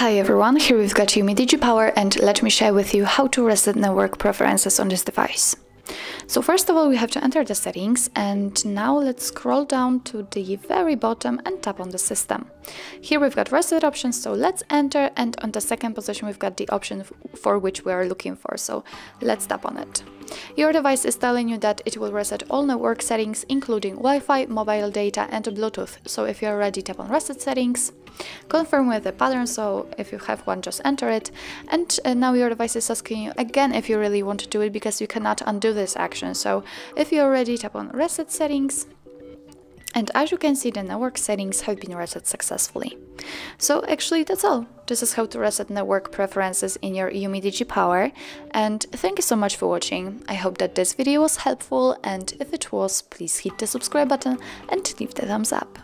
Hi everyone, here we've got UMIDIGI Power and let me share with you how to reset network preferences on this device. So first of all we have to enter the settings and now let's scroll down to the very bottom and tap on the system. Here we've got reset options so let's enter and on the second position we've got the option for which we are looking for so let's tap on it. Your device is telling you that it will reset all network settings including Wi-Fi, mobile data and Bluetooth. So if you're ready tap on reset settings, confirm with the pattern so if you have one just enter it and uh, now your device is asking you again if you really want to do it because you cannot undo this action. So if you're ready tap on reset settings and as you can see, the network settings have been reset successfully. So actually that's all. This is how to reset network preferences in your UMI Power And thank you so much for watching. I hope that this video was helpful and if it was, please hit the subscribe button and leave the thumbs up.